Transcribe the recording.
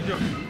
Angel.